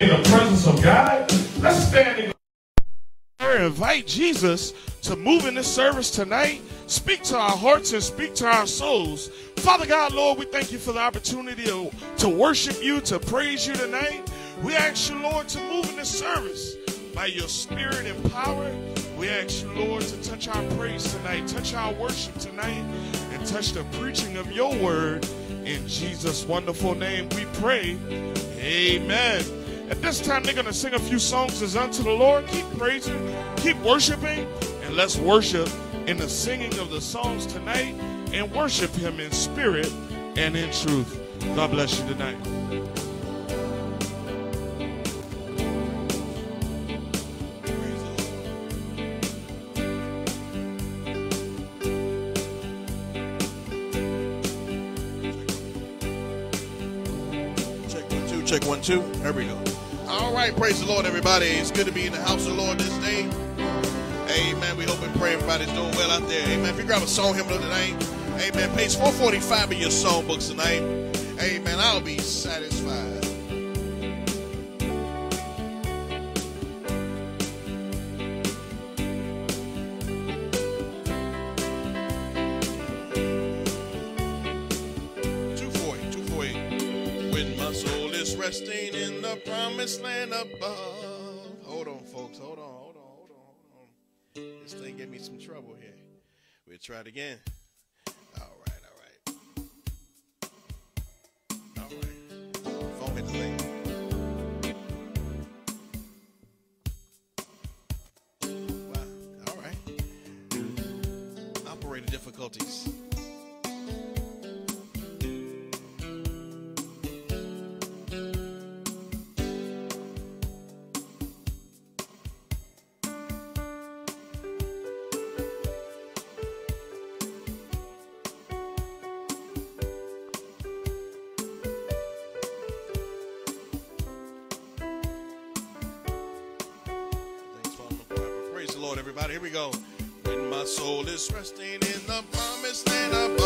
in the presence of God. Let's stand in invite Jesus to move in this service tonight, speak to our hearts and speak to our souls. Father God, Lord, we thank you for the opportunity to, to worship you, to praise you tonight. We ask you, Lord, to move in this service by your spirit and power. We ask you, Lord, to touch our praise tonight, touch our worship tonight, and touch the preaching of your word. In Jesus' wonderful name we pray. Amen. At this time, they're going to sing a few songs as unto the Lord. Keep praising, keep worshiping, and let's worship in the singing of the songs tonight and worship Him in spirit and in truth. God bless you tonight. Check one, two. There we go. All right, praise the Lord, everybody. It's good to be in the house of the Lord this day. Amen. We hope and pray everybody's doing well out there. Amen. If you grab a song hymn tonight, amen. Page 445 of your songbooks tonight. Amen. I'll be satisfied. Promised land above. Hold on, folks. Hold on, hold on, hold on, hold on. This thing gave me some trouble here. We'll try it again. All right, all right. All right. Phone hit the thing. Difficulties. Lord, everybody. Here we go. When my soul is resting in the promised land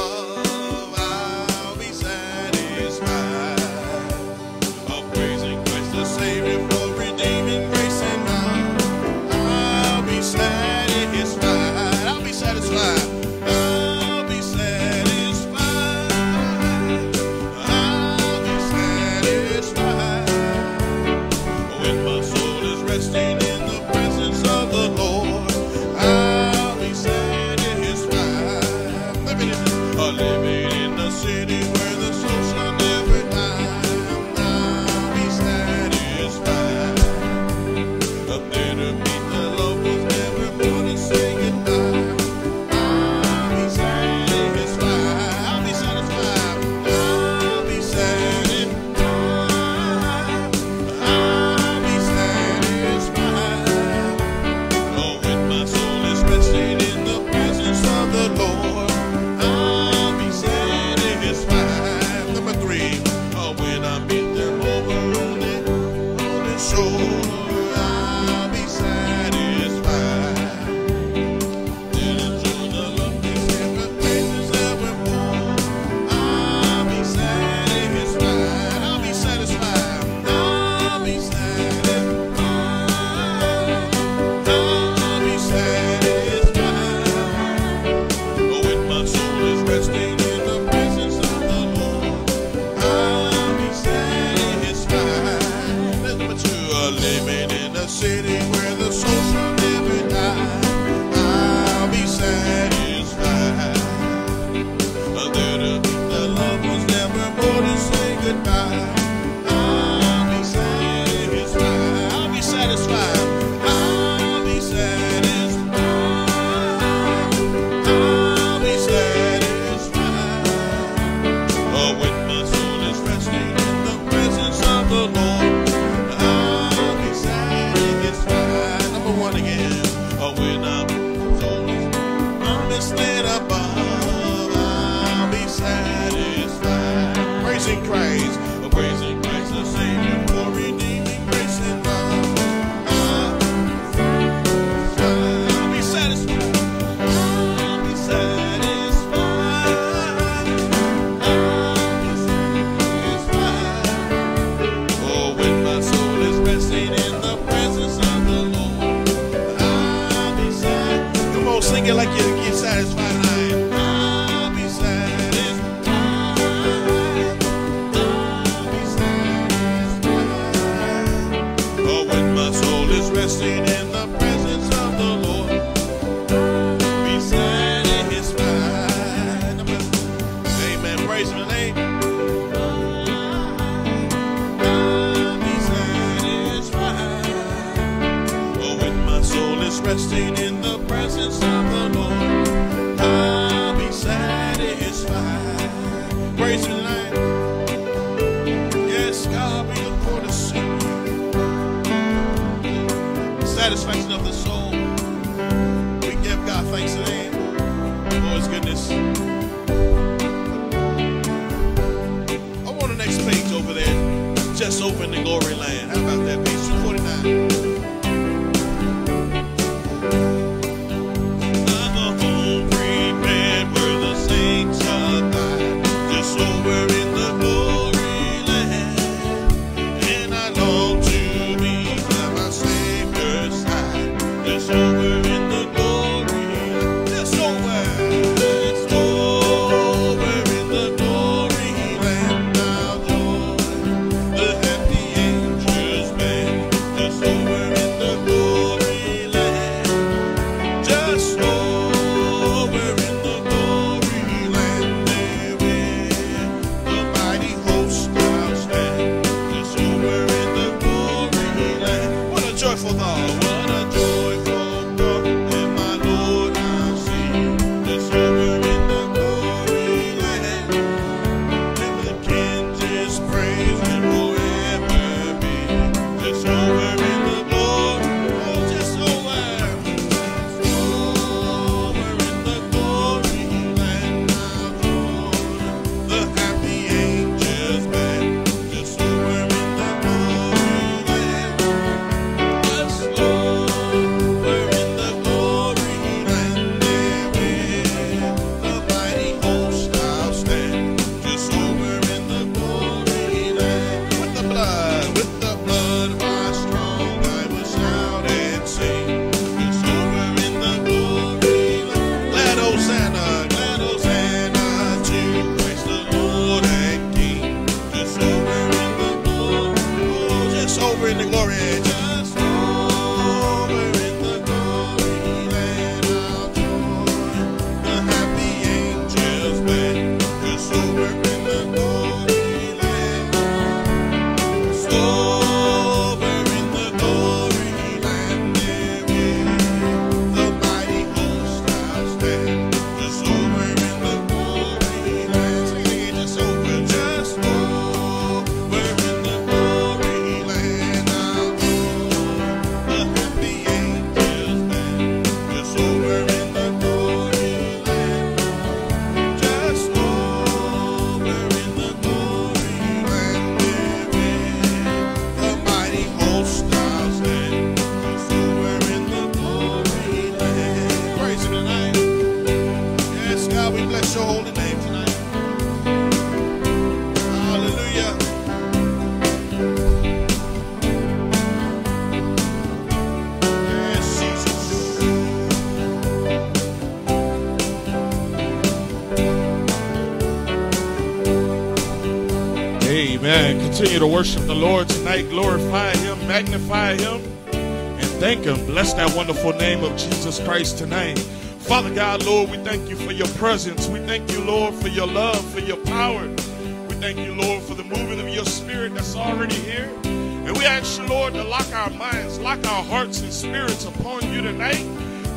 to worship the Lord tonight. Glorify Him, magnify Him, and thank Him. Bless that wonderful name of Jesus Christ tonight. Father God, Lord, we thank you for your presence. We thank you, Lord, for your love, for your power. We thank you, Lord, for the movement of your spirit that's already here. And we ask you, Lord, to lock our minds, lock our hearts and spirits upon you tonight.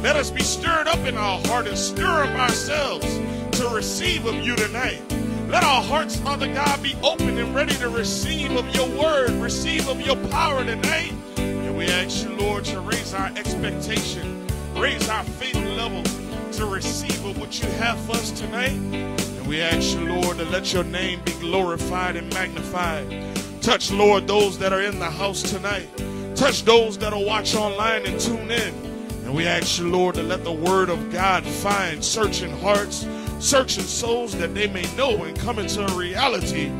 Let us be stirred up in our heart and stir up ourselves to receive of you tonight. Let our hearts, Father God, be open and ready to receive of your word, receive of your power tonight. And we ask you, Lord, to raise our expectation, raise our faith level to receive of what you have for us tonight. And we ask you, Lord, to let your name be glorified and magnified. Touch, Lord, those that are in the house tonight. Touch those that'll watch online and tune in. And we ask you, Lord, to let the word of God find searching hearts, searching souls that they may know and come into a reality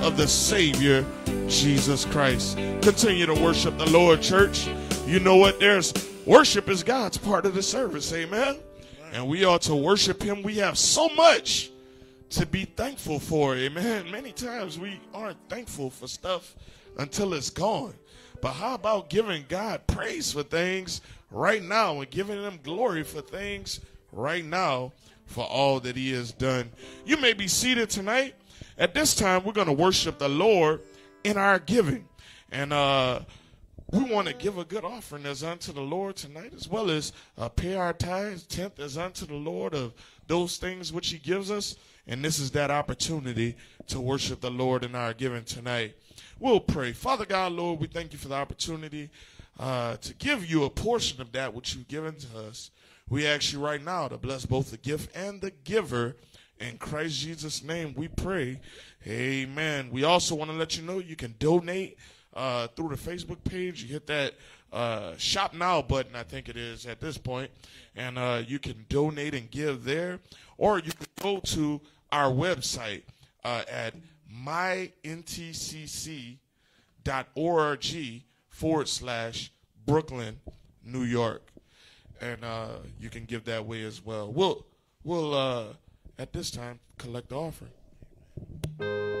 of the Savior, Jesus Christ. Continue to worship the Lord, church. You know what? There's worship is God's part of the service. Amen. And we ought to worship Him. We have so much to be thankful for. Amen. Many times we aren't thankful for stuff until it's gone. But how about giving God praise for things right now and giving him glory for things right now for all that he has done? You may be seated tonight. At this time, we're going to worship the Lord in our giving. And uh, we want to give a good offering as unto the Lord tonight, as well as uh, pay our tithes, tenth as unto the Lord of those things which he gives us. And this is that opportunity to worship the Lord in our giving tonight. We'll pray. Father God, Lord, we thank you for the opportunity uh, to give you a portion of that which you've given to us. We ask you right now to bless both the gift and the giver. In Christ Jesus' name, we pray. Amen. We also want to let you know you can donate uh, through the Facebook page. You hit that uh, shop now button, I think it is at this point, and uh, you can donate and give there, or you can go to our website uh, at myntcc.org forward slash Brooklyn, New York. And uh, you can give that way as well. We'll, we'll uh, at this time, collect the offering.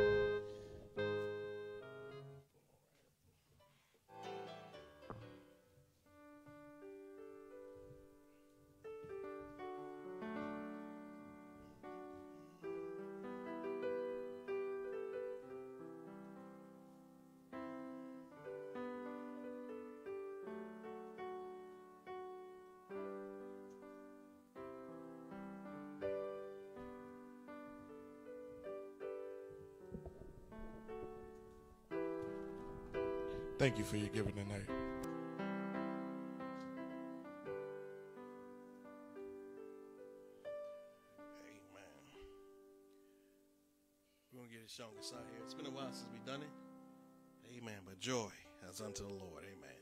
For your giving tonight. Amen. We're going to get it song out here. It's been a while since we've done it. Amen. But joy as unto the Lord. Amen.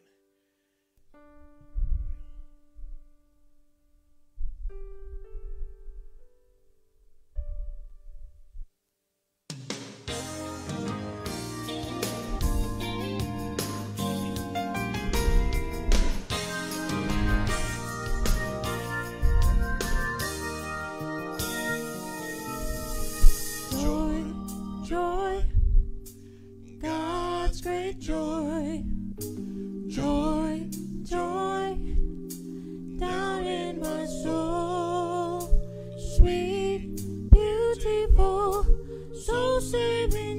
Soul saving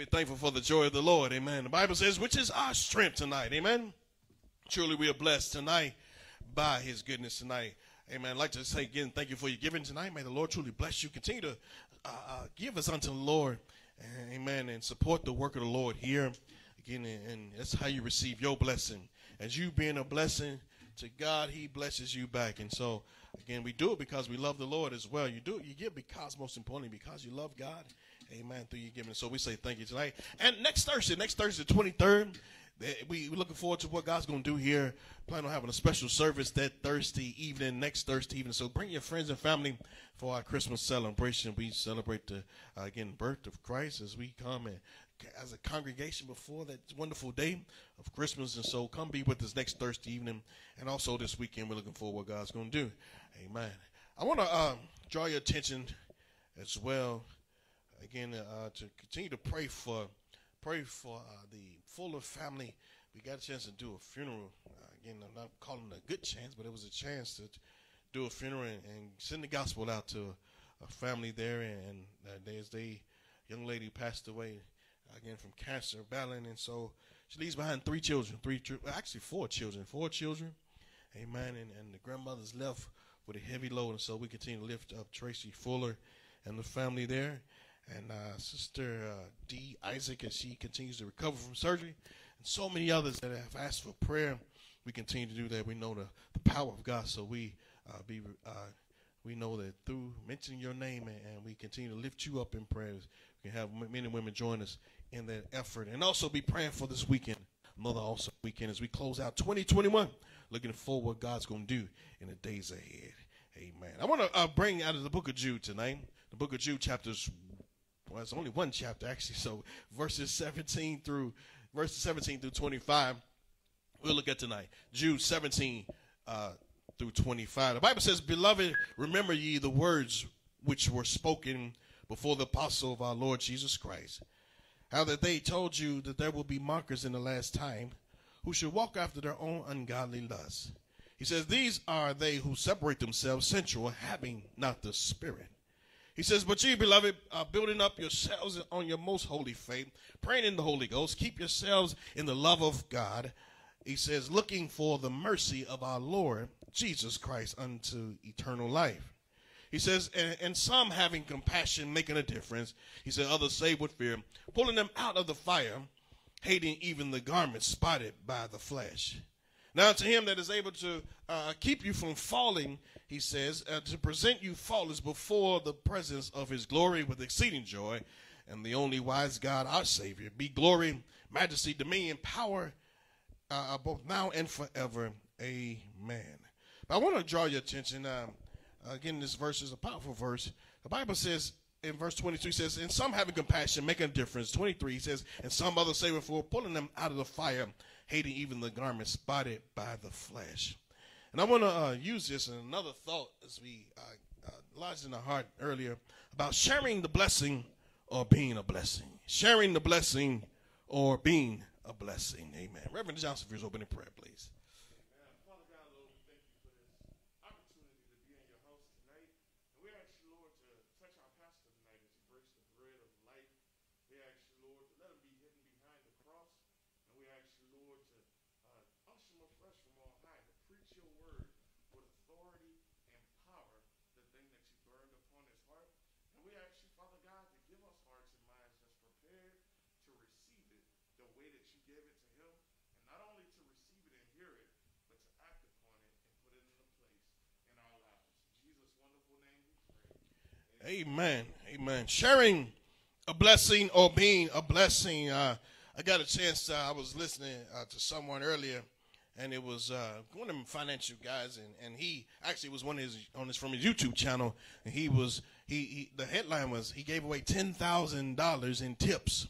we're thankful for the joy of the Lord. Amen. The Bible says, which is our strength tonight. Amen. Truly, we are blessed tonight by his goodness tonight. Amen. I'd like to say again, thank you for your giving tonight. May the Lord truly bless you. Continue to uh, uh, give us unto the Lord. Amen. And support the work of the Lord here. Again, and, that's how you receive your blessing. As you being a blessing to God, he blesses you back. And so, again, we do it because we love the Lord as well. You do it, you give because, most importantly, because you love God. Amen. Through your giving. So we say thank you tonight. And next Thursday, next Thursday, 23rd, eh, we, we're looking forward to what God's going to do here. Plan on having a special service that Thursday evening, next Thursday evening. So bring your friends and family for our Christmas celebration. We celebrate the, uh, again, birth of Christ as we come and as a congregation before that wonderful day of Christmas. And so come be with us next Thursday evening. And also this weekend, we're looking forward to what God's going to do. Amen. I want to um, draw your attention as well again uh, to continue to pray for pray for uh, the Fuller family. We got a chance to do a funeral. Uh, again, I'm not calling it a good chance, but it was a chance to do a funeral and, and send the gospel out to a family there. And there's a young lady passed away again from cancer, battling, and so she leaves behind three children, three actually four children, four children. Amen. And, and the grandmother's left with a heavy load, and so we continue to lift up Tracy Fuller and the family there and uh, Sister uh, D. Isaac as she continues to recover from surgery, and so many others that have asked for prayer. We continue to do that. We know the, the power of God, so we uh, be uh, we know that through mentioning your name and, and we continue to lift you up in prayers, we can have men and women join us in that effort, and also be praying for this weekend, another awesome weekend as we close out 2021. Looking forward what God's going to do in the days ahead. Amen. I want to uh, bring out of the book of Jude tonight. The book of Jude, chapters well, it's only one chapter actually. So verses 17 through verses 17 through 25, we'll look at tonight. Jude 17 uh, through 25. The Bible says, "Beloved, remember ye the words which were spoken before the apostle of our Lord Jesus Christ, how that they told you that there will be mockers in the last time, who should walk after their own ungodly lusts." He says, "These are they who separate themselves sensual, having not the Spirit." He says, But ye, beloved, uh, building up yourselves on your most holy faith, praying in the Holy Ghost, keep yourselves in the love of God. He says, looking for the mercy of our Lord Jesus Christ unto eternal life. He says, and, and some having compassion, making a difference. He said, others saved with fear, pulling them out of the fire, hating even the garments spotted by the flesh. Now, to him that is able to uh, keep you from falling, he says, uh, to present you faultless before the presence of his glory with exceeding joy, and the only wise God, our Savior, be glory, majesty, dominion, power, uh, both now and forever. Amen. But I want to draw your attention. Um, again, this verse is a powerful verse. The Bible says in verse 22, says, And some having compassion, making a difference. 23 says, And some others saving for pulling them out of the fire, hating even the garment spotted by the flesh. And I want to uh, use this in another thought as we uh, uh, lodged in the heart earlier about sharing the blessing or being a blessing. Sharing the blessing or being a blessing. Amen. Reverend Johnson, if you're open in prayer, please. Father God, Lord, we thank you for this opportunity to be in your house tonight. And we ask you, Lord, to touch our pastor tonight as he breaks the bread of life. We ask you, Lord, to let him be hidden behind the cross. And we ask you, Lord, to uh, usher him afresh from on high to preach your word with authority and power, the thing that you burned upon his heart. And we ask you, Father God, to give us hearts and minds that's prepared to receive it the way that you gave it to him. And not only to receive it and hear it, but to act upon it and put it into place in our lives. In Jesus' wonderful name we pray. Amen. Amen. Sharing a blessing or being a blessing. Uh, I got a chance. Uh, I was listening uh, to someone earlier, and it was uh, one of them financial guys, and, and he actually was one of his on his from his YouTube channel, and he was he, he the headline was he gave away ten thousand dollars in tips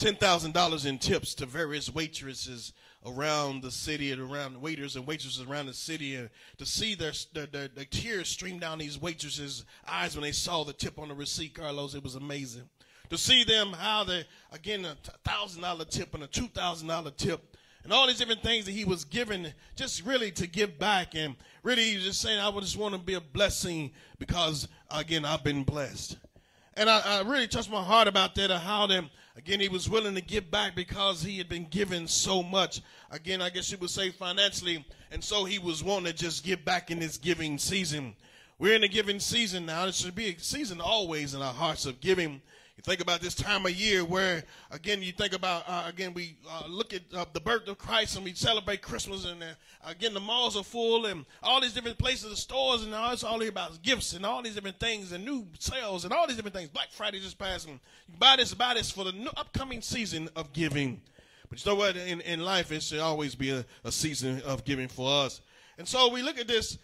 $10,000 in tips to various waitresses around the city and around waiters and waitresses around the city and to see their, their, their, their tears stream down these waitresses' eyes when they saw the tip on the receipt, Carlos, it was amazing. To see them how they, again, a $1,000 tip and a $2,000 tip and all these different things that he was given just really to give back and really he was just saying, I just want to be a blessing because, again, I've been blessed. And I, I really touched my heart about that, how them, again, he was willing to give back because he had been given so much. Again, I guess you would say financially. And so he was wanting to just give back in this giving season. We're in a giving season now. It should be a season always in our hearts of giving. You think about this time of year where, again, you think about, uh, again, we uh, look at uh, the birth of Christ and we celebrate Christmas, and uh, again, the malls are full and all these different places, the stores, and all it's all about gifts and all these different things and new sales and all these different things. Black Friday just passed, and you buy this, buy this for the new upcoming season of giving. But you know what? In, in life, it should always be a, a season of giving for us. And so we look at this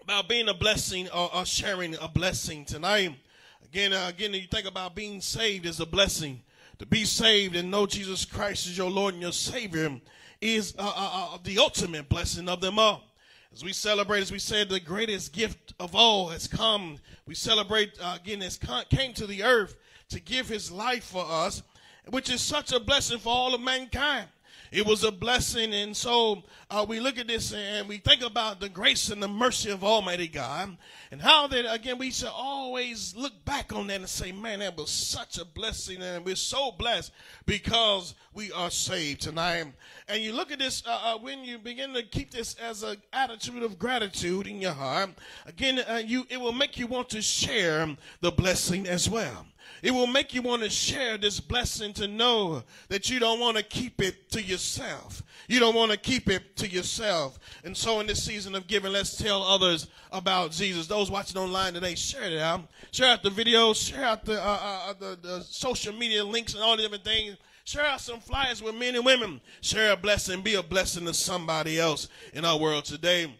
about being a blessing or, or sharing a blessing tonight. Again, uh, again, you think about being saved is a blessing. To be saved and know Jesus Christ as your Lord and your Savior is uh, uh, uh, the ultimate blessing of them all. As we celebrate, as we said, the greatest gift of all has come. We celebrate uh, again, has came to the earth to give His life for us, which is such a blessing for all of mankind. It was a blessing. And so uh, we look at this and we think about the grace and the mercy of Almighty God and how that, again, we should always look back on that and say, man, that was such a blessing. And we're so blessed because we are saved tonight. And you look at this uh, uh, when you begin to keep this as an attitude of gratitude in your heart, again, uh, you it will make you want to share the blessing as well. It will make you want to share this blessing to know that you don't want to keep it to yourself. You don't want to keep it to yourself. And so in this season of giving, let's tell others about Jesus. Those watching online today, share it out. Share out the videos, share out the, uh, uh, the, the social media links and all the different things. Share out some flyers with men and women. Share a blessing. Be a blessing to somebody else in our world today.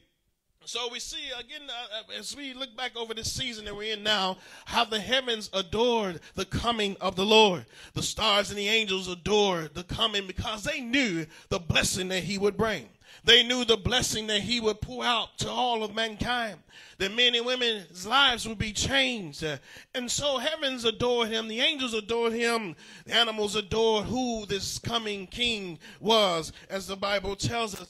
So we see again uh, as we look back over this season that we're in now, how the heavens adored the coming of the Lord. The stars and the angels adored the coming because they knew the blessing that he would bring. They knew the blessing that he would pour out to all of mankind. That men and women's lives would be changed. And so heavens adored him. The angels adored him. The animals adored who this coming king was, as the Bible tells us.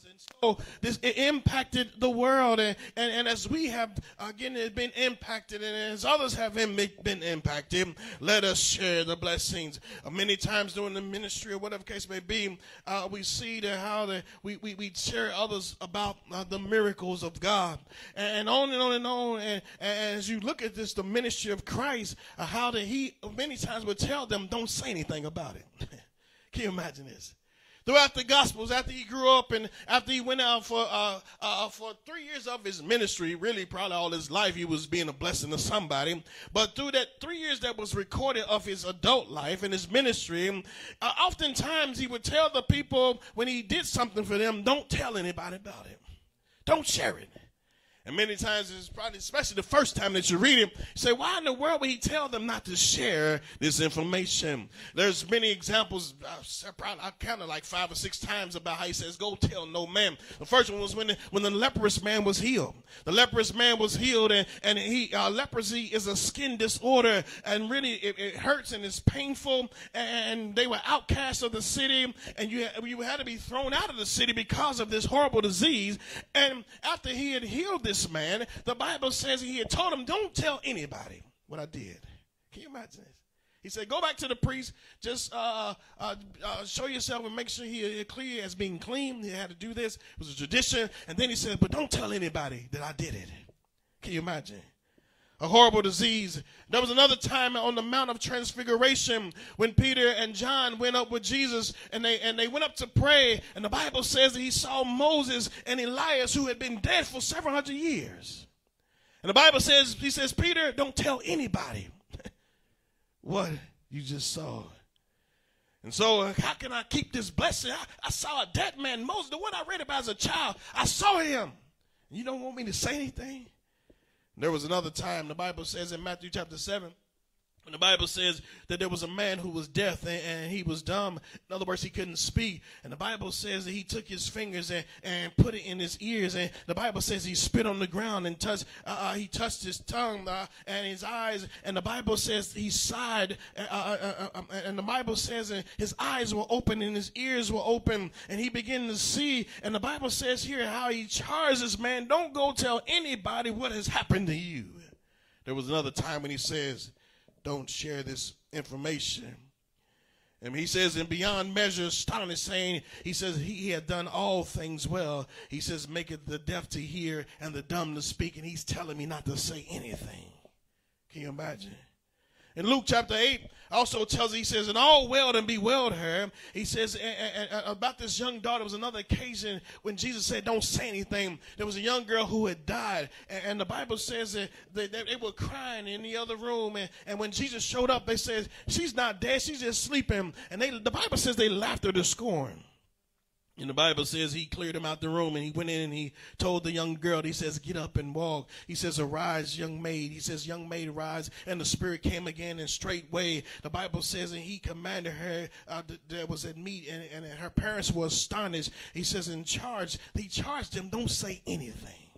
This it impacted the world. And, and, and as we have, again, been impacted, and as others have been impacted, let us share the blessings. Uh, many times during the ministry or whatever case may be, uh, we see that how the, we, we, we share others about uh, the miracles of God. And, and on and on and on. And, and, as you look at this, the ministry of Christ, uh, how that he many times would tell them, don't say anything about it. Can you imagine this? Throughout the Gospels, after he grew up and after he went out for uh, uh, for three years of his ministry, really probably all his life, he was being a blessing to somebody. But through that three years that was recorded of his adult life and his ministry, uh, oftentimes he would tell the people when he did something for them, don't tell anybody about it, don't share it. And many times, it's probably, especially the first time that you read it, you say, why in the world would he tell them not to share this information? There's many examples, uh, probably, I counted like five or six times about how he says, go tell no man. The first one was when the, when the leprous man was healed. The leprous man was healed, and, and he, uh, leprosy is a skin disorder, and really it, it hurts and it's painful, and they were outcasts of the city, and you, you had to be thrown out of the city because of this horrible disease. And after he had healed this this man, the Bible says he had told him, Don't tell anybody what I did. Can you imagine this? He said, Go back to the priest, just uh, uh, uh, show yourself and make sure he clear as being clean. He had to do this. It was a tradition. And then he said, But don't tell anybody that I did it. Can you imagine? A horrible disease. There was another time on the Mount of Transfiguration when Peter and John went up with Jesus and they and they went up to pray. And the Bible says that he saw Moses and Elias who had been dead for several hundred years. And the Bible says, he says, Peter, don't tell anybody what you just saw. And so, uh, how can I keep this blessing? I, I saw a dead man, Moses, the one I read about as a child. I saw him. You don't want me to say anything? There was another time, the Bible says in Matthew chapter 7, And the Bible says that there was a man who was deaf and, and, he was dumb. In other words, he couldn't speak. And the Bible says that he took his fingers and, and put it in his ears. And the Bible says he spit on the ground and touched, uh, uh, he touched his tongue uh, and his eyes. And the Bible says he sighed. Uh, uh, uh, um, and the Bible says his eyes were open and his ears were open. And he began to see. And the Bible says here how he charged this man, don't go tell anybody what has happened to you. There was another time when he says, don't share this information. And he says, and beyond measure, astonished, saying, he says, he, he had done all things well. He says, make it the deaf to hear and the dumb to speak. And he's telling me not to say anything. Can you imagine? In Luke chapter 8, also tells, he says, and all well and bewelled her. He says about this young daughter, was another occasion when Jesus said, don't say anything. There was a young girl who had died. And, the Bible says that they, they, were crying in the other room. And, and when Jesus showed up, they said, she's not dead, she's just sleeping. And they, the Bible says they laughed her to scorn. And the Bible says he cleared him out the room and he went in and he told the young girl, he says, get up and walk. He says, arise, young maid. He says, young maid, arise. And the spirit came again and straightway, the Bible says, and he commanded her uh, that was at meat and, and her parents were astonished. He says, in charge, he charged them, don't say anything.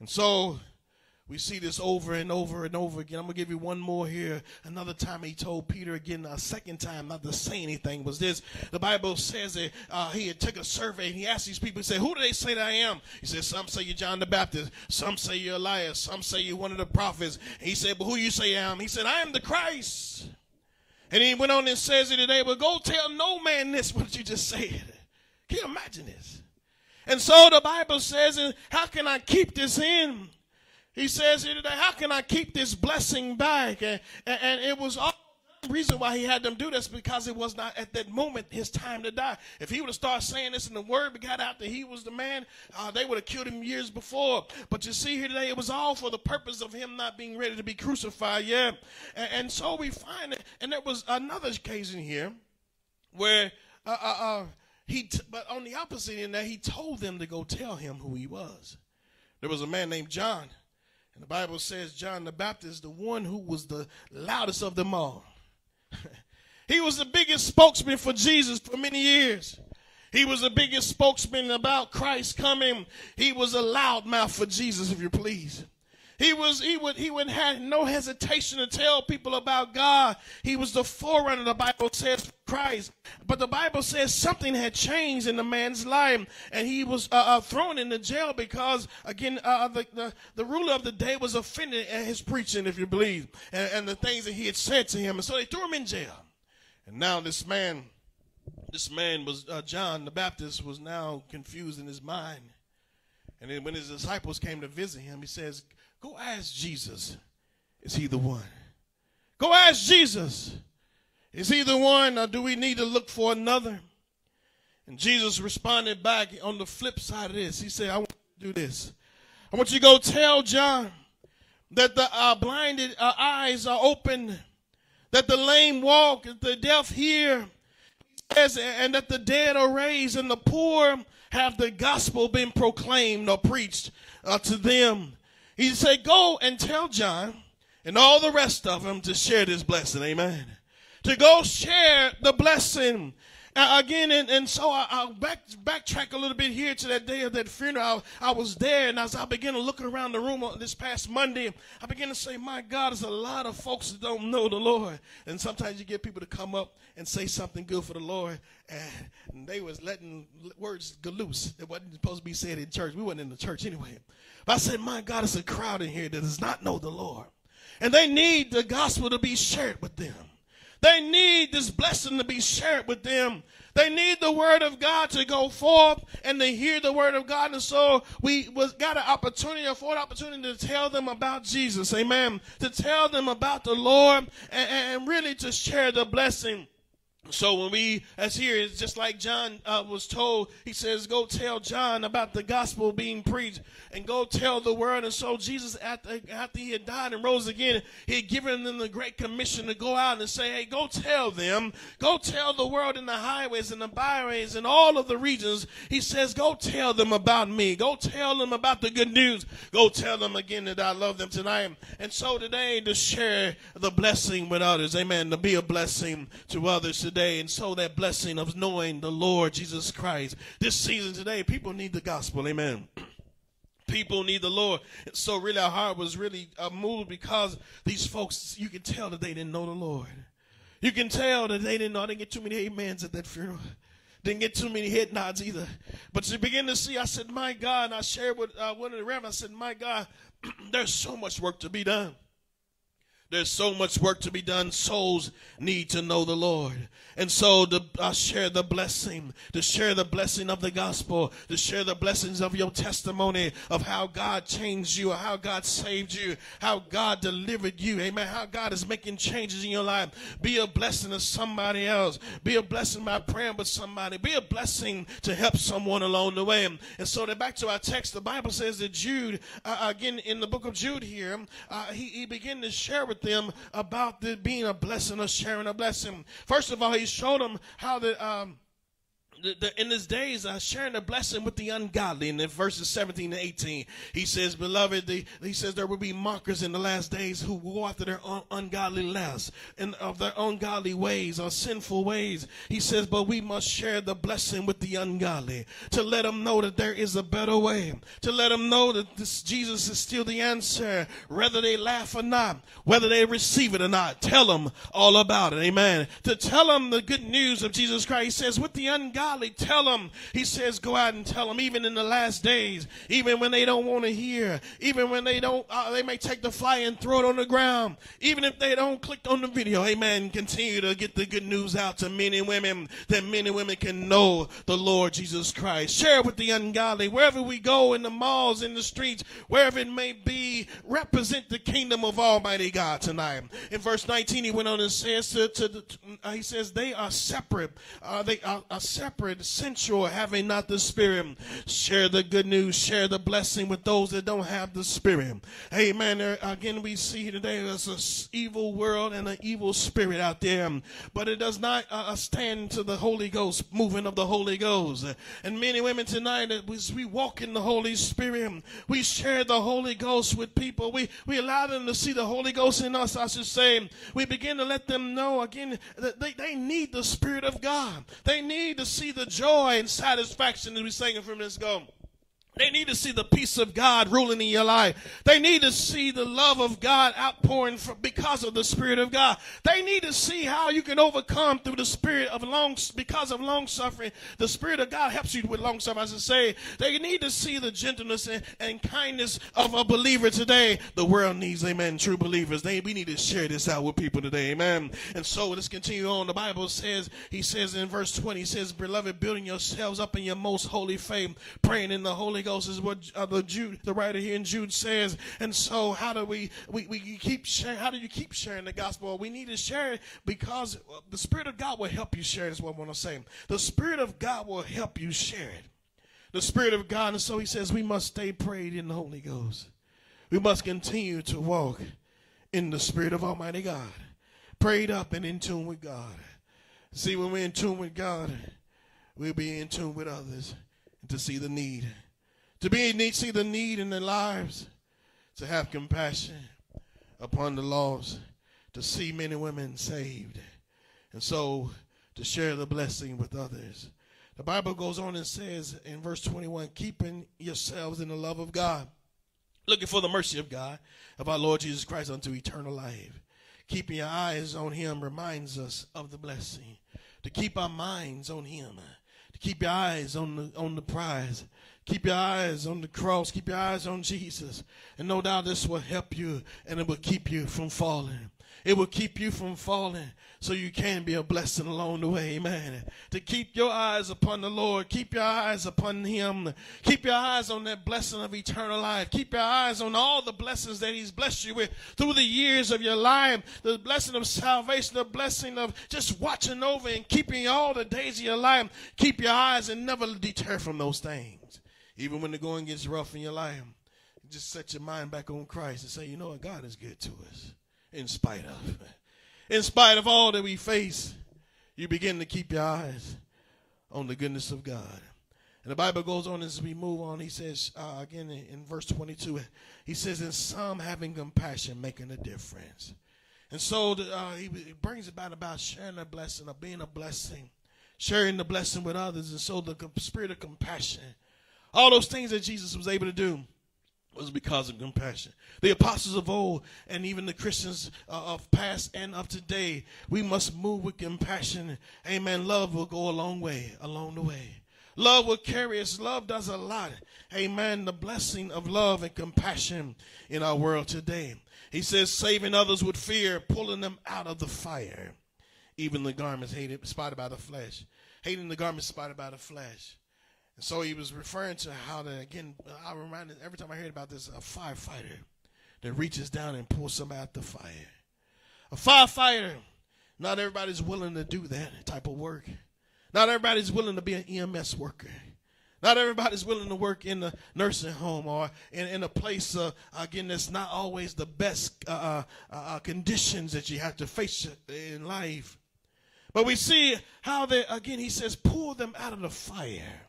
And so we see this over and over and over again. I'm going to give you one more here. Another time he told Peter again, a second time not to say anything was this. The Bible says that uh, he had took a survey and he asked these people, he said, who do they say that I am? He said, some say you're John the Baptist. Some say you're Elias. Some say you're one of the prophets. He said, but who you say I am? He said, I am the Christ. And he went on and says it today, but go tell no man this, what you just said. Can you imagine this? And so the Bible says, and how can I keep this in? He says here today, how can I keep this blessing back? And, and, it was all reason why he had them do this because it was not at that moment his time to die. If he would have started saying this and the word but got out that he was the man, uh, they would have killed him years before. But you see here today, it was all for the purpose of him not being ready to be crucified. Yeah. And, and so we find it. And there was another occasion here where uh, uh, uh he, but on the opposite end, that he told them to go tell him who he was. There was a man named John and the Bible says John the Baptist, the one who was the loudest of them all. he was the biggest spokesman for Jesus for many years. He was the biggest spokesman about Christ coming. He was a loudmouth for Jesus, if you please. He was he would he would have no hesitation to tell people about God. He was the forerunner, of the Bible says, Christ. But the Bible says something had changed in the man's life, and he was uh, uh, thrown into jail because, again, uh, the, the, the ruler of the day was offended at his preaching, if you believe, and, and the things that he had said to him, and so they threw him in jail. And now this man, this man was uh, John the Baptist, was now confused in his mind. And then when his disciples came to visit him, he says, Go ask Jesus, is he the one? Go ask Jesus, is he the one or do we need to look for another? And Jesus responded back on the flip side of this. He said, I want you to do this. I want you to go tell John that the uh, blinded uh, eyes are open, that the lame walk, the deaf hear, and that the dead are raised, and the poor have the gospel been proclaimed or preached uh, to them. He said, Go and tell John and all the rest of them to share this blessing. Amen. To go share the blessing. Uh, again, and, and so I, will back, backtrack a little bit here to that day of that funeral. I, I, was there, and as I began to look around the room this past Monday, I began to say, My God, there's a lot of folks that don't know the Lord. And sometimes you get people to come up and say something good for the Lord, and they was letting words go loose that wasn't supposed to be said in church. We wasn't in the church anyway. But I said, my God, there's a crowd in here that does not know the Lord. And they need the gospel to be shared with them. They need this blessing to be shared with them. They need the word of God to go forth and to hear the word of God. And so we was got an opportunity, a an opportunity to tell them about Jesus. Amen. To tell them about the Lord and, and really to share the blessing. So when we, as here, it's just like John uh, was told, he says, go tell John about the gospel being preached and go tell the world. And so Jesus, after, after he had died and rose again, he had given them the great commission to go out and say, hey, go tell them, go tell the world in the highways and the byways and all of the regions. He says, go tell them about me. Go tell them about the good news. Go tell them again that I love them tonight. And so today to share the blessing with others. Amen. To be a blessing to others today. And so that blessing of knowing the Lord Jesus Christ. This season today, people need the gospel. Amen. People need the Lord. So really our heart was really uh, moved because these folks, you can tell that they didn't know the Lord. You can tell that they didn't know. I didn't get too many amens at that funeral. Didn't get too many head nods either. But you begin to see, I said, my God, and I shared with uh, one of the reverends, I said, my God, there's so much work to be done. There's so much work to be done. Souls need to know the Lord. And so to uh, share the blessing, to share the blessing of the gospel, to share the blessings of your testimony of how God changed you, how God saved you, how God delivered you. Amen. How God is making changes in your life. Be a blessing to somebody else. Be a blessing by praying with somebody. Be a blessing to help someone along the way. And so that back to our text, the Bible says that Jude, uh, again in the book of Jude here, uh, he, he began to share with them about the, being a blessing or sharing a blessing. First of all, he showed them how the um, the, the, in his days, uh, sharing the blessing with the ungodly. And in verses 17 to 18, he says, Beloved, the, he says, there will be mockers in the last days who go after their un, ungodly lusts and of their ungodly ways or sinful ways. He says, But we must share the blessing with the ungodly to let them know that there is a better way, to let them know that this Jesus is still the answer, whether they laugh or not, whether they receive it or not. Tell them all about it. Amen. To tell them the good news of Jesus Christ. He says, With the ungodly, tell them. He says, go out and tell them, even in the last days, even when they don't want to hear, even when they don't, uh, they may take the flyer and throw it on the ground, even if they don't click on the video. Amen. Continue to get the good news out to men and women that men and women can know the Lord Jesus Christ. Share with the ungodly wherever we go in the malls, in the streets, wherever it may be. Represent the kingdom of Almighty God tonight. In verse 19, he went on and says, to, to, to uh, he says, they are separate. Uh, they are, are separate separate, sensual, having not the Spirit. Share the good news, share the blessing with those that don't have the Spirit. Amen. Again, we see today there's an evil world and an evil spirit out there, but it does not uh, uh, stand to the Holy Ghost, moving of the Holy Ghost. And many women tonight, as we walk in the Holy Spirit, we share the Holy Ghost with people. We, we allow them to see the Holy Ghost in us, I should say. We begin to let them know again that they, they need the Spirit of God. They need to see the joy and satisfaction that we singing from this go. They need to see the peace of God ruling in your life. They need to see the love of God outpouring for, because of the Spirit of God. They need to see how you can overcome through the Spirit of long, because of long suffering. The Spirit of God helps you with long suffering, as I say. They need to see the gentleness and, and kindness of a believer today. The world needs, amen, true believers. They, we need to share this out with people today, amen. And so let's continue on. The Bible says, he says in verse 20, he says, Beloved, building yourselves up in your most holy faith, praying in the Holy Ghost Ghost is what uh, the Jude, the writer here in Jude says. And so, how do we, we, we keep sharing? How do you keep sharing the gospel? We need to share it because the Spirit of God will help you share. Is what I want to say. The Spirit of God will help you share it. The Spirit of God, and so He says we must stay prayed in the Holy Ghost. We must continue to walk in the Spirit of Almighty God, prayed up and in tune with God. See, when we're in tune with God, we'll be in tune with others to see the need to be need, see the need in their lives, to have compassion upon the lost, to see men and women saved, and so to share the blessing with others. The Bible goes on and says in verse 21 keeping yourselves in the love of God, looking for the mercy of God, of our Lord Jesus Christ unto eternal life. Keeping your eyes on Him reminds us of the blessing. To keep our minds on Him, to keep your eyes on the, on the prize Keep your eyes on the cross. Keep your eyes on Jesus. And no doubt this will help you and it will keep you from falling. It will keep you from falling so you can be a blessing along the way. Amen. To keep your eyes upon the Lord. Keep your eyes upon Him. Keep your eyes on that blessing of eternal life. Keep your eyes on all the blessings that He's blessed you with through the years of your life. The blessing of salvation, the blessing of just watching over and keeping all the days of your life. Keep your eyes and never deter from those things. Even when the going gets rough in your life, just set your mind back on Christ and say, you know what? God is good to us in spite of. In spite of all that we face, you begin to keep your eyes on the goodness of God. And the Bible goes on as we move on. He says, uh, again in, verse 22, he says, In some having compassion, making a difference. And so the, uh, he, he brings about about sharing a blessing, of being a blessing, sharing the blessing with others. And so the spirit of compassion, all those things that Jesus was able to do was because of compassion. The apostles of old and even the Christians uh, of past and of today, we must move with compassion. Amen. Love will go a long way along the way. Love will carry us. Love does a lot. Amen. The blessing of love and compassion in our world today. He says, saving others with fear, pulling them out of the fire. Even the garments hated, spotted by the flesh. Hating the garments spotted by the flesh. So he was referring to how that again. I reminded every time I heard about this, a firefighter that reaches down and pulls somebody out the fire. A firefighter. Not everybody's willing to do that type of work. Not everybody's willing to be an EMS worker. Not everybody's willing to work in the nursing home or in, in a place, uh, again, that's not always the best uh, uh, uh, conditions that you have to face in life. But we see how they, again, he says, pull them out of the fire.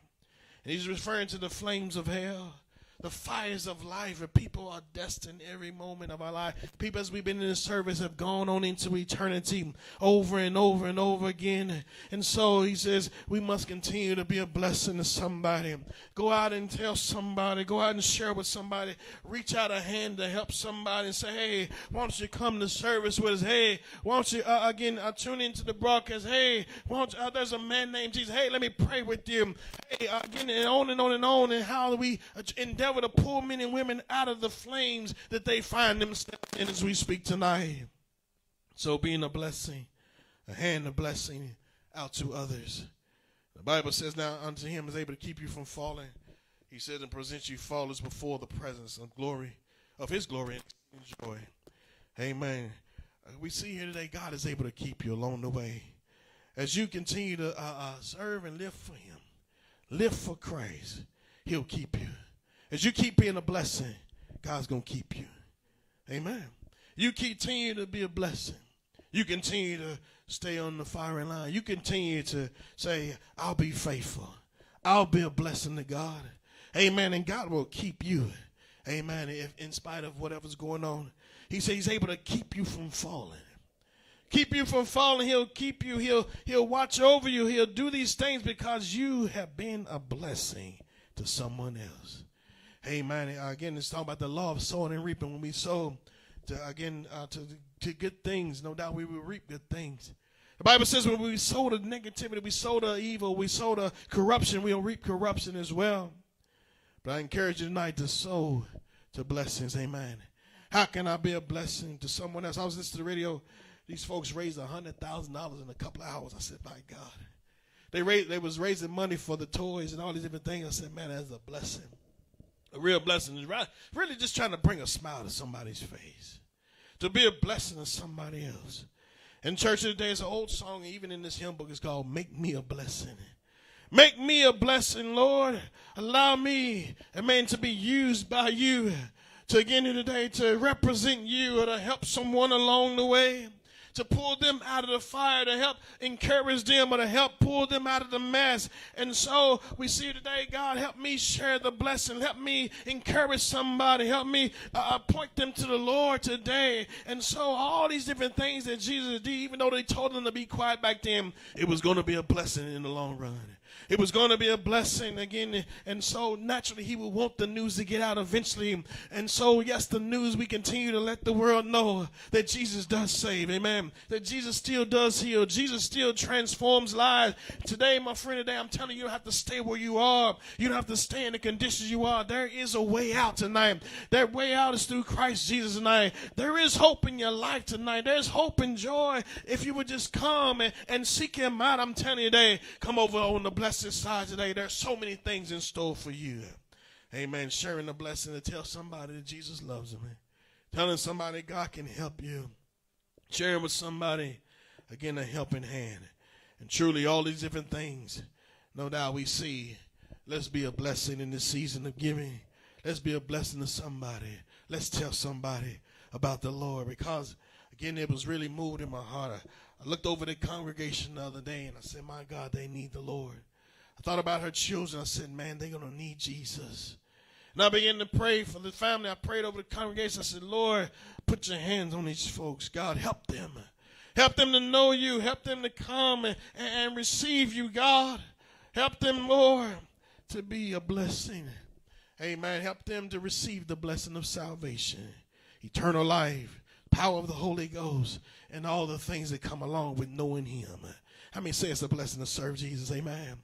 And he's referring to the flames of hell, the fires of life, where people are destined every moment of our life. People, as we've been in the service, have gone on into eternity over and over and over again. And so he says, we must continue to be a blessing to somebody. Go out and tell somebody, go out and share with somebody, reach out a hand to help somebody and say, hey, why don't you come to service with us? Hey, why don't you, uh, again, uh, tune into the broadcast? Hey, why don't you, uh, there's a man named Jesus. Hey, let me pray with you. Hey, uh, again, and on and on and on, and how we uh, to pull men and women out of the flames that they find themselves in as we speak tonight. So being a blessing, a hand of blessing out to others. The Bible says now unto him is able to keep you from falling. He says and present you faultless before the presence of glory, of his glory and joy. Amen. Uh, we see here today God is able to keep you along the way. As you continue to uh, uh, serve and live for him, live for Christ, he'll keep you. As you keep being a blessing, God's going to keep you. Amen. You continue to be a blessing. You continue to stay on the firing line. You continue to say, I'll be faithful. I'll be a blessing to God. Amen. And God will keep you. Amen. If, in spite of whatever's going on, He says He's able to keep you from falling. Keep you from falling. He'll keep you. He'll He'll watch over you. He'll do these things because you have been a blessing to someone else. Amen. Again, it's talking about the law of sowing and reaping. When we sow, to, again, uh, to, to good things, no doubt we will reap good things. The Bible says when we sow the negativity, we sow the evil, we sow the corruption, we'll reap corruption as well. But I encourage you tonight to sow to blessings. Amen. How can I be a blessing to someone else? I was listening to the radio. These folks raised hundred thousand dollars in a couple of hours. I said, "My God!" They raised, they was raising money for the toys and all these different things. I said, "Man, that's a blessing." A real blessing is really just trying to bring a smile to somebody's face, to be a blessing to somebody else. In church today, there's an old song, even in this hymn book, it's called "Make Me a Blessing." Make me a blessing, Lord. Allow me, amen, to be used by you to again today to represent you or to help someone along the way to pull them out of the fire, to help encourage them, or to help pull them out of the mess. And so we see today, God, help me share the blessing. Help me encourage somebody. Help me uh, point them to the Lord today. And so all these different things that Jesus did, even though they told them to be quiet back then, it was going to be a blessing in the long run. It was going to be a blessing again. And so naturally, he would want the news to get out eventually. And so, yes, the news, we continue to let the world know that Jesus does save. Amen. That Jesus still does heal. Jesus still transforms lives. Today, my friend, today I'm telling you, you don't have to stay where you are. You don't have to stay in the conditions you are. There is a way out tonight. That way out is through Christ Jesus tonight. There is hope in your life tonight. There's hope and joy if you would just come and, and seek Him out. I'm telling you today, come over on the blessed today. There's so many things in store for you. Amen. Sharing the blessing to tell somebody that Jesus loves them. Telling somebody God can help you. Sharing with somebody, again, a helping hand. And truly, all these different things, no doubt we see. Let's be a blessing in this season of giving. Let's be a blessing to somebody. Let's tell somebody about the Lord because, again, it was really moved in my heart. I looked over the congregation the other day and I said, My God, they need the Lord. I thought about her children. I said, Man, they're going to need Jesus. And I began to pray for the family. I prayed over the congregation. I said, Lord, put your hands on these folks. God, help them. Help them to know you. Help them to come and, and receive you, God. Help them, Lord, to be a blessing. Amen. Help them to receive the blessing of salvation, eternal life, power of the Holy Ghost, and all the things that come along with knowing Him. How many say it's a blessing to serve Jesus? Amen.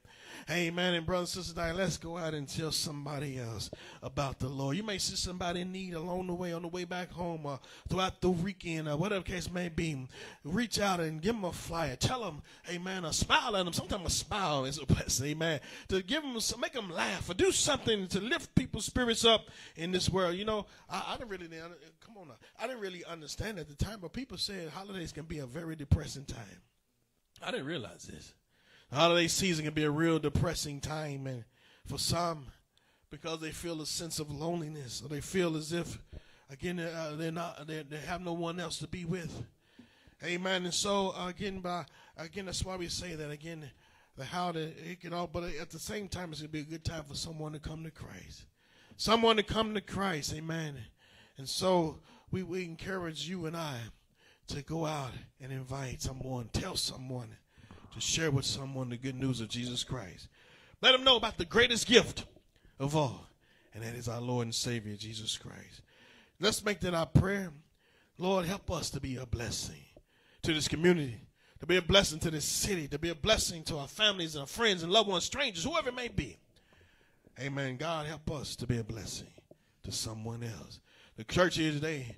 Amen. And brothers and sisters, let's go out and tell somebody else about the Lord. You may see somebody in need along the way, on the way back home, or throughout the weekend, or whatever case may be. Reach out and give them a flyer. Tell them, amen, or smile at them. Sometimes a smile is a blessing, amen. To give them, make them laugh, or do something to lift people's spirits up in this world. You know, I, I didn't really, come on now, I didn't really understand at the time, but people said holidays can be a very depressing time. I didn't realize this. Holiday season can be a real depressing time, and for some, because they feel a sense of loneliness, or they feel as if, again, uh, they're not, they're, they have no one else to be with. Amen. And so, uh, again, by again, that's why we say that again. The how to it can all, but at the same time, it's gonna be a good time for someone to come to Christ, someone to come to Christ. Amen. And so we, we encourage you and I to go out and invite someone, tell someone to share with someone the good news of Jesus Christ. Let them know about the greatest gift of all, and that is our Lord and Savior, Jesus Christ. Let's make that our prayer. Lord, help us to be a blessing to this community, to be a blessing to this city, to be a blessing to our families and our friends and loved ones, strangers, whoever it may be. Amen. God, help us to be a blessing to someone else. The church here today,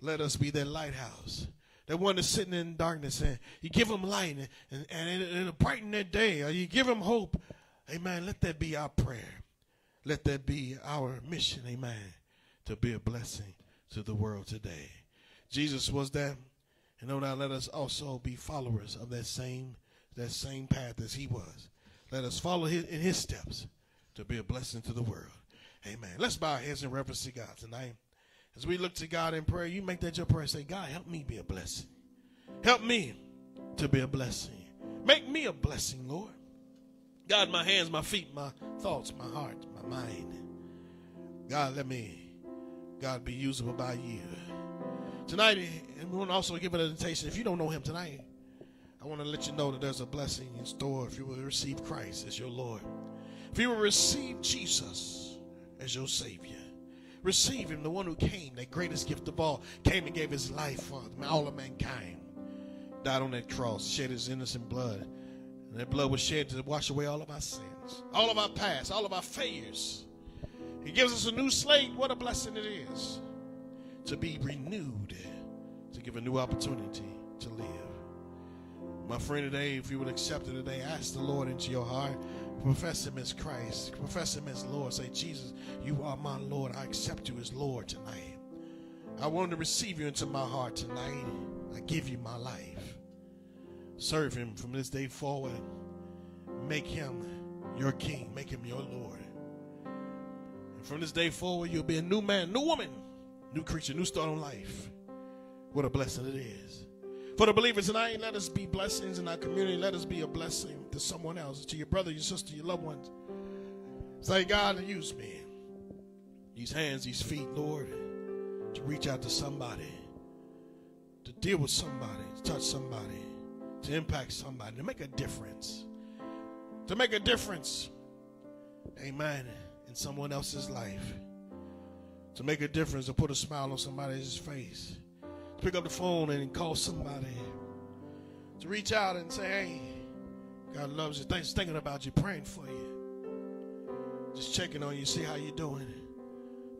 let us be that lighthouse that one that's sitting in darkness and you give them light and, and, and it'll brighten their day. Or you give them hope. Amen. Let that be our prayer. Let that be our mission amen to be a blessing to the world today. Jesus was that and no doubt let us also be followers of that same that same path as he was. Let us follow his, in his steps to be a blessing to the world. Amen. Let's bow our heads in reverence to god tonight as we look to God in prayer, you make that your prayer. Say, God, help me be a blessing. Help me to be a blessing. Make me a blessing, Lord. God, my hands, my feet, my thoughts, my heart, my mind. God, let me, God, be usable by you. Tonight, and we want to also give an invitation. If you don't know him tonight, I want to let you know that there's a blessing in store if you will receive Christ as your Lord. If you will receive Jesus as your Savior receive him, the one who came, that greatest gift of all, came and gave his life for all of mankind. Died on that cross, shed his innocent blood. And that blood was shed to wash away all of our sins, all of our past, all of our failures. He gives us a new slate. What a blessing it is to be renewed, to give a new opportunity to live. My friend today, if you would accept it today, ask the Lord into your heart. Profess him as Christ. Profess him as Lord. Say, Jesus, you are my Lord. I accept you as Lord tonight. I want to receive you into my heart tonight. I give you my life. Serve him from this day forward. Make him your king. Make him your Lord. And from this day forward, you'll be a new man, new woman, new creature, new start on life. What a blessing it is. For the believers tonight, let us be blessings in our community. Let us be a blessing to someone else, to your brother, your sister, your loved ones. Say, God, use me. These hands, these feet, Lord, to reach out to somebody, to deal with somebody, to touch somebody, to impact somebody, to make a difference. To make a difference, amen, in someone else's life. To make a difference, to put a smile on somebody's face pick up the phone and call somebody to reach out and say, hey, God loves you. Thanks thinking about you, praying for you. Just checking on you, see how you're doing.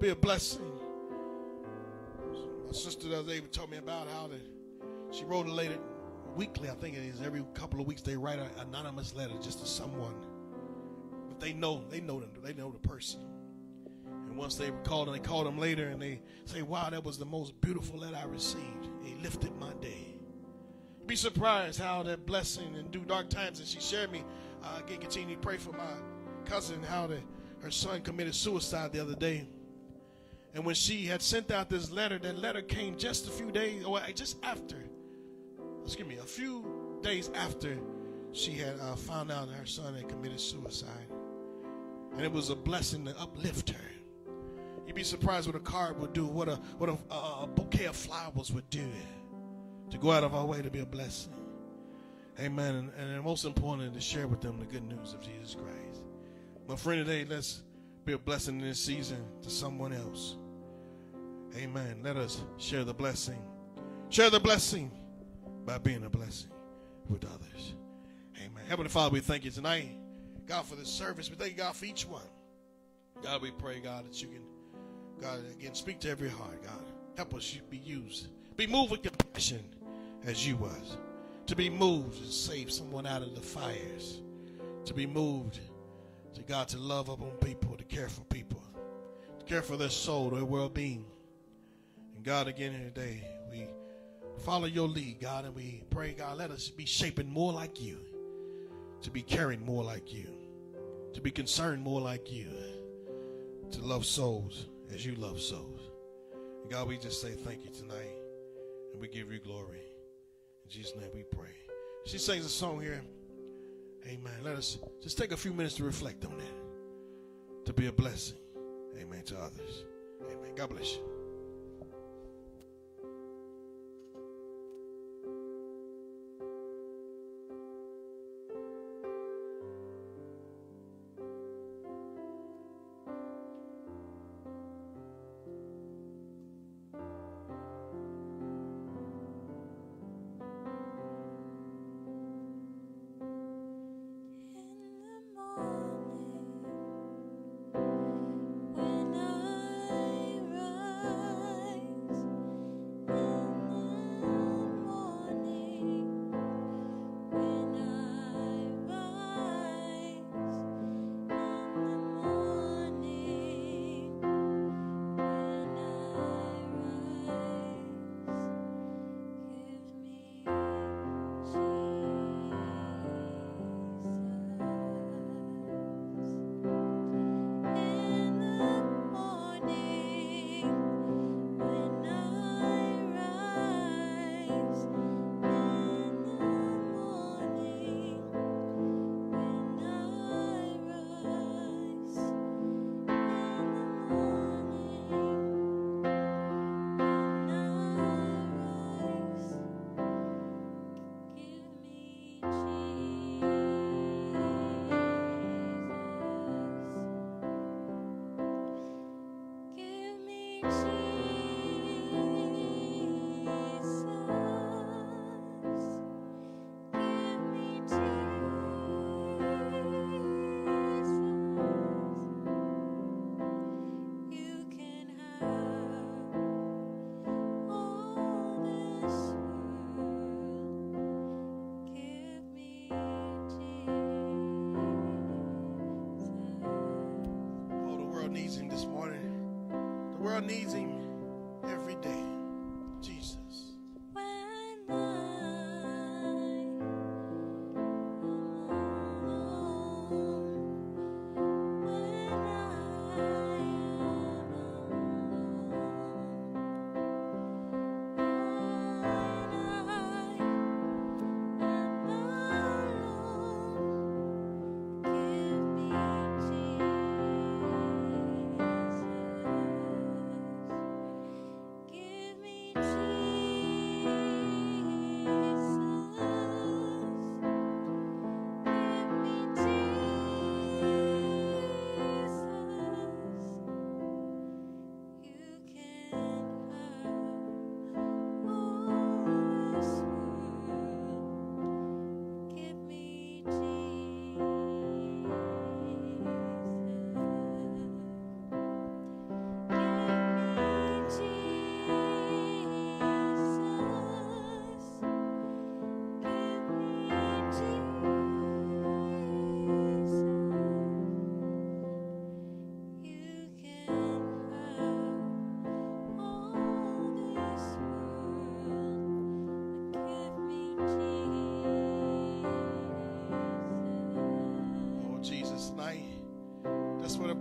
Be a blessing. My sister the other day told me about how that she wrote a letter weekly, I think it is. Every couple of weeks they write an anonymous letter just to someone. But they know, they know them, they know the person. And once they called and they called them later and they say, Wow, that was the most beautiful letter I received. It lifted my day. Be surprised how that blessing and through dark times and she shared me. Uh, again, continue to pray for my cousin, how the, her son committed suicide the other day. And when she had sent out this letter, that letter came just a few days, or just after, excuse me, a few days after she had uh, found out that her son had committed suicide. And it was a blessing to uplift her. You'd be surprised what a card would do, what a what a, a, bouquet of flowers would do, to go out of our way to be a blessing. Amen. And, and most important, to share with them the good news of Jesus Christ. My friend, today, let's be a blessing in this season to someone else. Amen. Let us share the blessing. Share the blessing by being a blessing with others. Amen. Heavenly Father, we thank you tonight, God, for this service. We thank you, God, for each one. God, we pray, God, that you can, God, again, speak to every heart, God. Help us be used. Be moved with compassion as you was. To be moved and save someone out of the fires. To be moved to God to love up on people, to care for people, to care for their soul, their well-being. And God, again today, we follow your lead, God, and we pray, God, let us be shaping more like you, to be caring more like you, to be concerned more like you, to love souls as you love souls. And God, we just say thank you tonight, and we give you glory. In Jesus' name we pray. She sings a song here. Amen. Let us just take a few minutes to reflect on that, to be a blessing. Amen. To others. Amen. God bless you. World needs him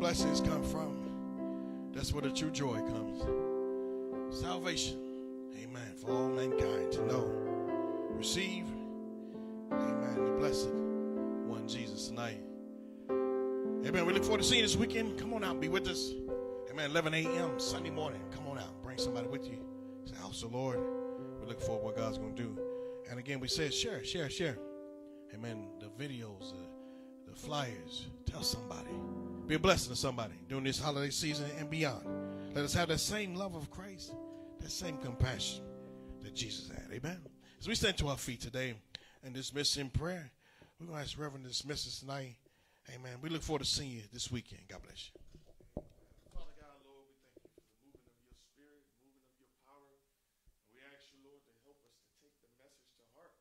blessings come from. That's where the true joy comes. Salvation. Amen. For all mankind to know. Receive. Amen. The blessed one, Jesus, tonight. Amen. We look forward to seeing you this weekend. Come on out be with us. Amen. 11 a.m. Sunday morning. Come on out. Bring somebody with you. Say, House the Lord. We look forward to what God's going to do. And again, we said share, share, share. Amen. The videos, the, the flyers. Tell somebody. Be a blessing to somebody during this holiday season and beyond. Let us have that same love of Christ, that same compassion that Jesus had. Amen. As we stand to our feet today and dismiss in prayer, we're going to ask Reverend to dismiss us tonight. Amen. We look forward to seeing you this weekend. God bless you. Father God, Lord, we thank you for the moving of your spirit, moving of your power. And we ask you, Lord, to help us to take the message to heart.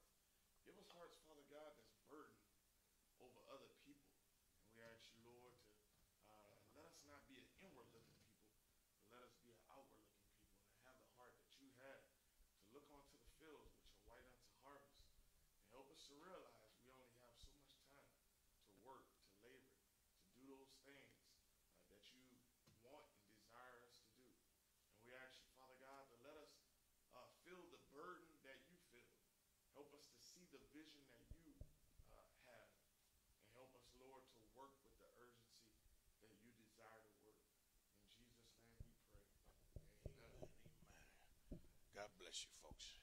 Give us hearts, Father God, that's burdened over other people. And we ask you, Lord, to uh, let us not be an inward looking people, but let us be an outward looking people and have the heart that you had to look onto the fields which are white unto harvest. And help us to realize we only have so much time to work, to labor, to do those things uh, that you want and desire us to do. And we ask you, Father God, to let us uh, feel the burden that you feel. Help us to see the vision that you uh, have. And help us, Lord, to work with the urgency that you desire to work. In Jesus' name we pray. Amen. Amen. God bless you, folks.